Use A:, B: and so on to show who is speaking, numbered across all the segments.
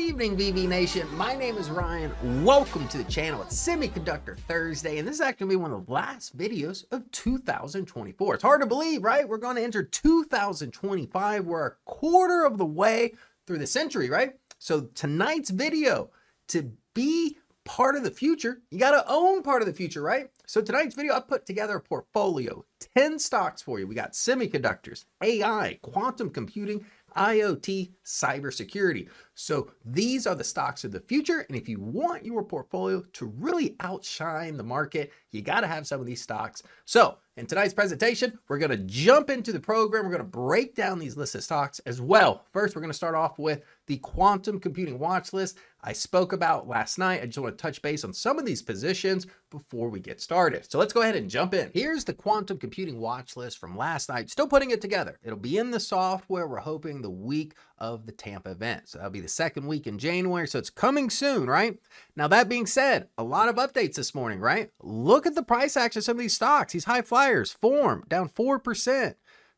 A: evening, VV Nation. My name is Ryan. Welcome to the channel. It's Semiconductor Thursday, and this is actually one of the last videos of 2024. It's hard to believe, right? We're going to enter 2025. We're a quarter of the way through the century, right? So tonight's video, to be part of the future, you got to own part of the future, right? So tonight's video, I put together a portfolio, 10 stocks for you. We got semiconductors, AI, quantum computing, IoT, cybersecurity. So these are the stocks of the future. And if you want your portfolio to really outshine the market, you got to have some of these stocks. So in tonight's presentation, we're going to jump into the program. We're going to break down these listed stocks as well. First, we're going to start off with the quantum computing watch list I spoke about last night. I just want to touch base on some of these positions before we get started. So let's go ahead and jump in. Here's the quantum computing watch list from last night. Still putting it together. It'll be in the software. We're hoping the week of the Tampa event. So that'll be the second week in January. So it's coming soon, right? Now, that being said, a lot of updates this morning, right? Look at the price action of some of these stocks. These high flyers, Form down 4%.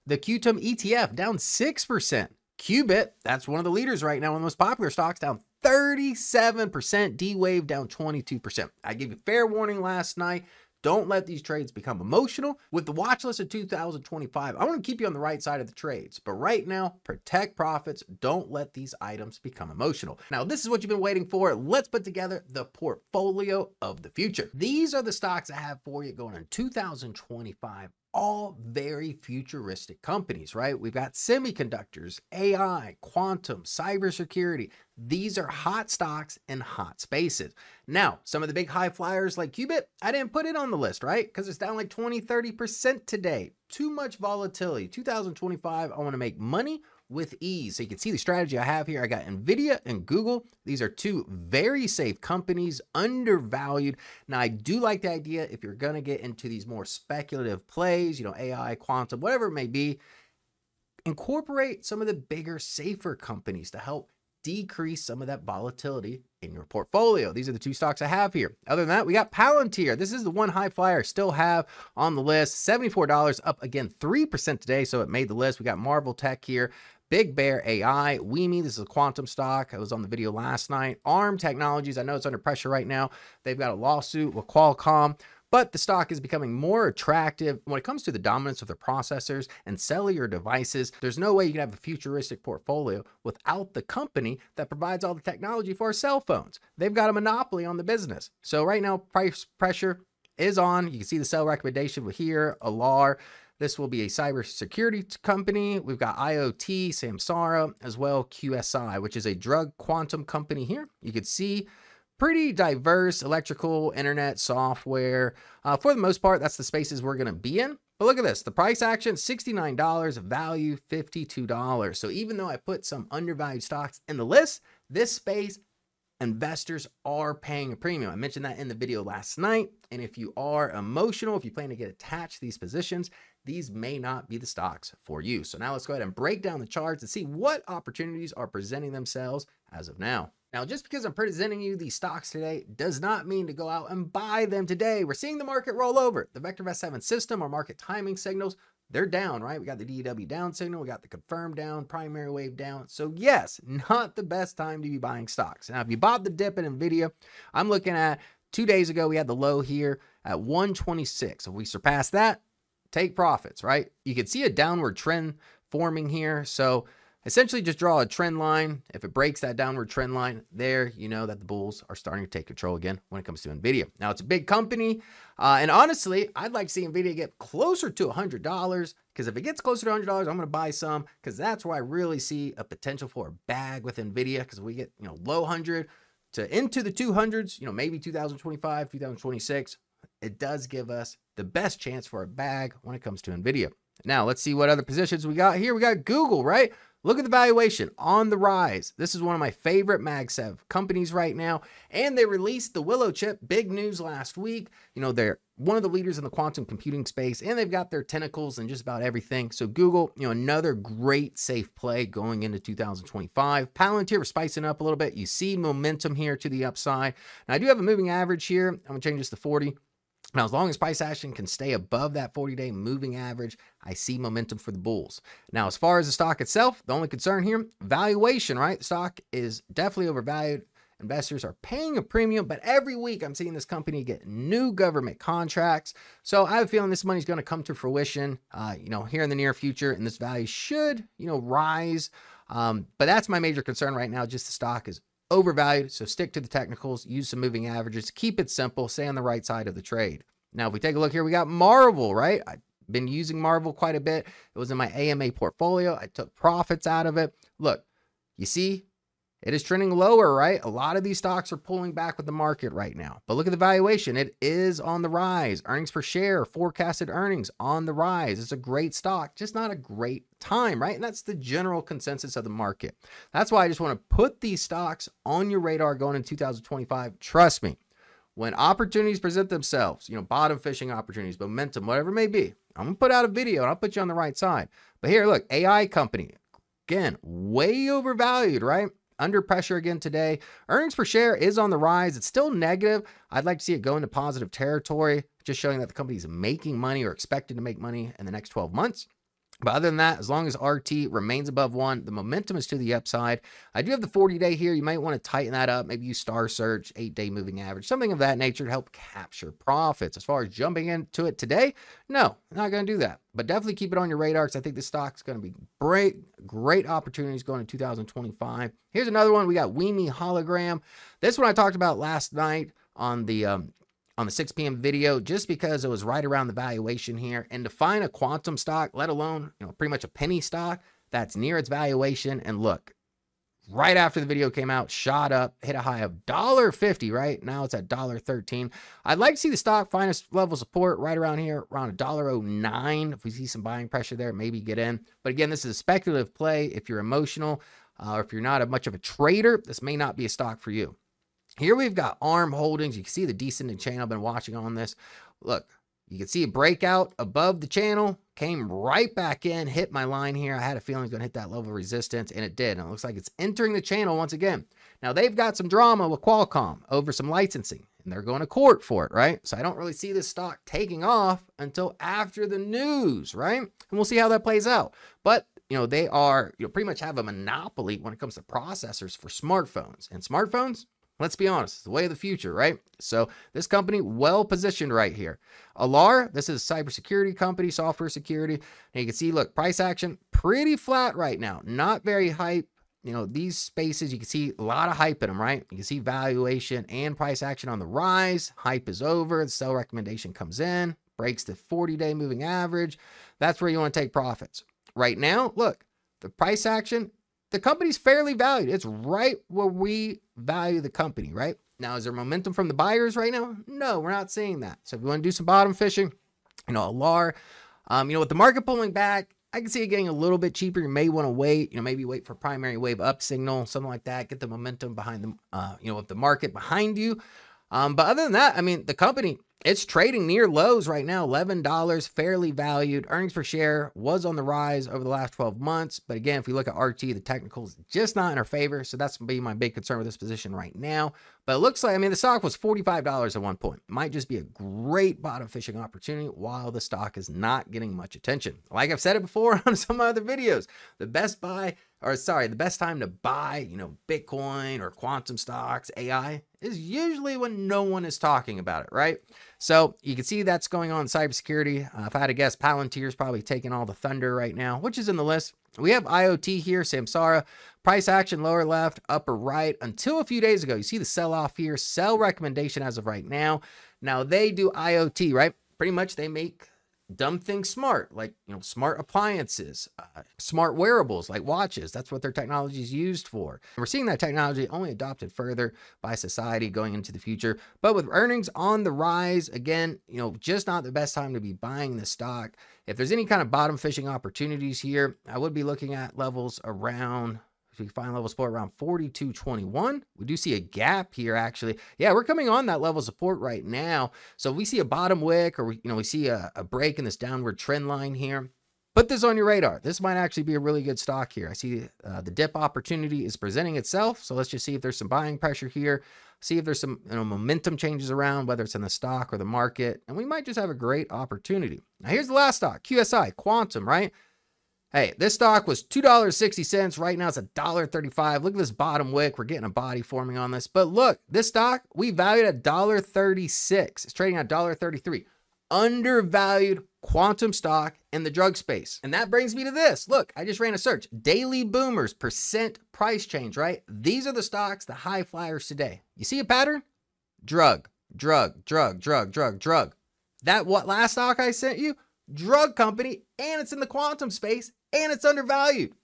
A: The QTUM ETF down 6%. Qubit, that's one of the leaders right now, one of the most popular stocks, down 37%. D Wave down 22%. I gave you fair warning last night. Don't let these trades become emotional. With the watch list of 2025, I want to keep you on the right side of the trades. But right now, protect profits. Don't let these items become emotional. Now, this is what you've been waiting for. Let's put together the portfolio of the future. These are the stocks I have for you going in 2025 all very futuristic companies, right? We've got semiconductors, AI, quantum, cybersecurity. These are hot stocks and hot spaces. Now, some of the big high flyers like Qubit, I didn't put it on the list, right? Because it's down like 20, 30% today. Too much volatility. 2025, I want to make money with ease. So you can see the strategy I have here. I got NVIDIA and Google. These are two very safe companies, undervalued. Now, I do like the idea if you're going to get into these more speculative plays, you know, AI, quantum, whatever it may be, incorporate some of the bigger, safer companies to help decrease some of that volatility in your portfolio. These are the two stocks I have here. Other than that, we got Palantir. This is the one high flyer I still have on the list. $74 up again 3% today, so it made the list. We got Marvell Tech here. Big Bear AI, WiMi, this is a quantum stock. I was on the video last night. ARM Technologies, I know it's under pressure right now. They've got a lawsuit with Qualcomm, but the stock is becoming more attractive when it comes to the dominance of their processors and cellular devices. There's no way you can have a futuristic portfolio without the company that provides all the technology for cell phones. They've got a monopoly on the business. So right now, price pressure is on. You can see the sell recommendation here, Alar. This will be a cybersecurity company. We've got IoT, Samsara, as well QSI, which is a drug quantum company here. You can see pretty diverse electrical, internet, software. Uh, for the most part, that's the spaces we're going to be in. But look at this, the price action, $69, value $52. So even though I put some undervalued stocks in the list, this space investors are paying a premium. I mentioned that in the video last night. And if you are emotional, if you plan to get attached to these positions, these may not be the stocks for you. So now let's go ahead and break down the charts and see what opportunities are presenting themselves as of now. Now, just because I'm presenting you these stocks today does not mean to go out and buy them today. We're seeing the market roll over. The VectorVest 7 system or market timing signals, they're down, right? We got the DEW down signal, we got the confirmed down, primary wave down. So yes, not the best time to be buying stocks. Now, if you bought the dip in NVIDIA, I'm looking at two days ago, we had the low here at 126. If we surpass that, take profits, right? You can see a downward trend forming here. So essentially just draw a trend line. If it breaks that downward trend line there, you know that the bulls are starting to take control again when it comes to NVIDIA. Now it's a big company. Uh, and honestly, I'd like to see NVIDIA get closer to $100 because if it gets closer to $100, I'm going to buy some because that's where I really see a potential for a bag with NVIDIA because we get, you know, low 100 to into the 200s, you know, maybe 2025, 2026 it does give us the best chance for a bag when it comes to NVIDIA. Now, let's see what other positions we got here. We got Google, right? Look at the valuation on the rise. This is one of my favorite MagSev companies right now. And they released the Willow chip. Big news last week. You know, they're one of the leaders in the quantum computing space, and they've got their tentacles in just about everything. So Google, you know, another great safe play going into 2025. Palantir, we're spicing up a little bit. You see momentum here to the upside. Now, I do have a moving average here. I'm going to change this to 40. Now, as long as price action can stay above that 40 day moving average, I see momentum for the bulls. Now, as far as the stock itself, the only concern here, valuation, right? The stock is definitely overvalued. Investors are paying a premium, but every week I'm seeing this company get new government contracts. So I have a feeling this money is going to come to fruition, uh, you know, here in the near future, and this value should, you know, rise. Um, but that's my major concern right now. Just the stock is overvalued. So stick to the technicals, use some moving averages, keep it simple, stay on the right side of the trade. Now, if we take a look here, we got Marvell, right? I've been using Marvell quite a bit. It was in my AMA portfolio. I took profits out of it. Look, you see, it is trending lower, right? A lot of these stocks are pulling back with the market right now. But look at the valuation. It is on the rise. Earnings per share, forecasted earnings on the rise. It's a great stock, just not a great time, right? And that's the general consensus of the market. That's why I just want to put these stocks on your radar going in 2025. Trust me, when opportunities present themselves, you know, bottom fishing opportunities, momentum, whatever it may be, I'm going to put out a video and I'll put you on the right side. But here, look, AI company, again, way overvalued, right? Under pressure again today. Earnings per share is on the rise. It's still negative. I'd like to see it go into positive territory, just showing that the company is making money or expected to make money in the next 12 months. But other than that, as long as RT remains above one, the momentum is to the upside. I do have the 40 day here. You might want to tighten that up. Maybe use Star Search, eight day moving average, something of that nature to help capture profits. As far as jumping into it today, no, not going to do that. But definitely keep it on your radar because I think the stock's going to be great, great opportunities going in 2025. Here's another one. We got WiMi Hologram. This one I talked about last night on the um, on the 6 p.m. video just because it was right around the valuation here. And to find a quantum stock, let alone, you know, pretty much a penny stock that's near its valuation. And look, right after the video came out, shot up, hit a high of $1.50, right? Now it's at $1.13. I'd like to see the stock find a level support right around here, around $1.09. If we see some buying pressure there, maybe get in. But again, this is a speculative play. If you're emotional uh, or if you're not a much of a trader, this may not be a stock for you. Here we've got ARM Holdings. You can see the descending channel. I've been watching on this. Look, you can see a breakout above the channel, came right back in, hit my line here. I had a feeling it was going to hit that level of resistance, and it did. And it looks like it's entering the channel once again. Now, they've got some drama with Qualcomm over some licensing, and they're going to court for it, right? So I don't really see this stock taking off until after the news, right? And we'll see how that plays out. But you know, they are, you know, pretty much have a monopoly when it comes to processors for smartphones. And smartphones, Let's be honest, it's the way of the future, right? So this company well positioned right here. Alar, this is a cybersecurity company, software security. And you can see, look, price action pretty flat right now, not very hype. You know, these spaces, you can see a lot of hype in them, right? You can see valuation and price action on the rise. Hype is over. The sell recommendation comes in, breaks the 40 day moving average. That's where you want to take profits. Right now, look, the price action the company's fairly valued. It's right where we value the company, right? Now, is there momentum from the buyers right now? No, we're not seeing that. So if you want to do some bottom fishing, you know, Alar, um, you know, with the market pulling back, I can see it getting a little bit cheaper. You may want to wait, you know, maybe wait for primary wave up signal, something like that. Get the momentum behind the, uh, you know, with the market behind you. Um, but other than that, I mean, the company it's trading near lows right now, $11, fairly valued. Earnings per share was on the rise over the last 12 months. But again, if we look at RT, the technicals just not in our favor. So that's going to be my big concern with this position right now. But it looks like, I mean, the stock was $45 at one point. Might just be a great bottom fishing opportunity while the stock is not getting much attention. Like I've said it before on some other videos, the best buy, or sorry, the best time to buy, you know, Bitcoin or quantum stocks, AI, is usually when no one is talking about it, right? So you can see that's going on in cybersecurity. Uh, if I had to guess, Palantir is probably taking all the thunder right now, which is in the list. We have IoT here, Samsara, price action lower left, upper right. Until a few days ago, you see the sell off here, sell recommendation as of right now. Now they do IoT, right? Pretty much they make dumb things smart, like you know, smart appliances, uh, smart wearables like watches. That's what their technology is used for. And we're seeing that technology only adopted further by society going into the future. But with earnings on the rise, again, you know, just not the best time to be buying the stock. If there's any kind of bottom fishing opportunities here, I would be looking at levels around we find level support around 42.21, we do see a gap here actually. Yeah, we're coming on that level support right now. So if we see a bottom wick or we, you know, we see a, a break in this downward trend line here, Put this on your radar. This might actually be a really good stock here. I see uh, the dip opportunity is presenting itself. So let's just see if there's some buying pressure here. See if there's some you know, momentum changes around, whether it's in the stock or the market. And we might just have a great opportunity. Now, here's the last stock QSI, Quantum, right? Hey, this stock was $2.60. Right now it's $1.35. Look at this bottom wick. We're getting a body forming on this. But look, this stock, we valued at $1.36. It's trading at $1.33. Undervalued quantum stock in the drug space. And that brings me to this. Look, I just ran a search. Daily boomers, percent price change, right? These are the stocks, the high flyers today. You see a pattern? Drug, drug, drug, drug, drug, drug. That what last stock I sent you? Drug company, and it's in the quantum space, and it's undervalued.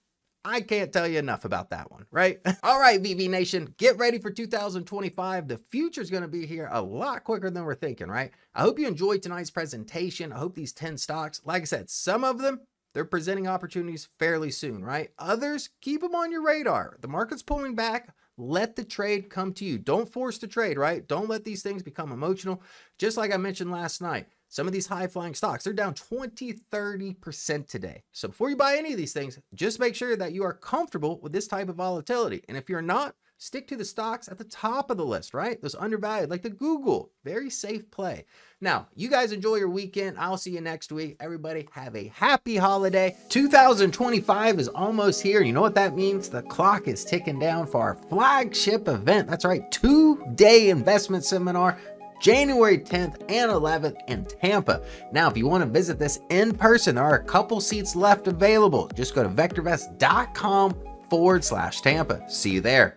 A: I can't tell you enough about that one, right? All right, VV Nation, get ready for 2025. The future is going to be here a lot quicker than we're thinking, right? I hope you enjoyed tonight's presentation. I hope these 10 stocks, like I said, some of them, they're presenting opportunities fairly soon, right? Others, keep them on your radar. The market's pulling back. Let the trade come to you. Don't force the trade, right? Don't let these things become emotional. Just like I mentioned last night, some of these high flying stocks, they're down 20, 30% today. So before you buy any of these things, just make sure that you are comfortable with this type of volatility. And if you're not, stick to the stocks at the top of the list, right? Those undervalued, like the Google, very safe play. Now, you guys enjoy your weekend. I'll see you next week. Everybody have a happy holiday. 2025 is almost here. You know what that means? The clock is ticking down for our flagship event. That's right, two day investment seminar January 10th and 11th in Tampa. Now, if you want to visit this in person, there are a couple seats left available. Just go to vectorvest.com forward slash Tampa. See you there.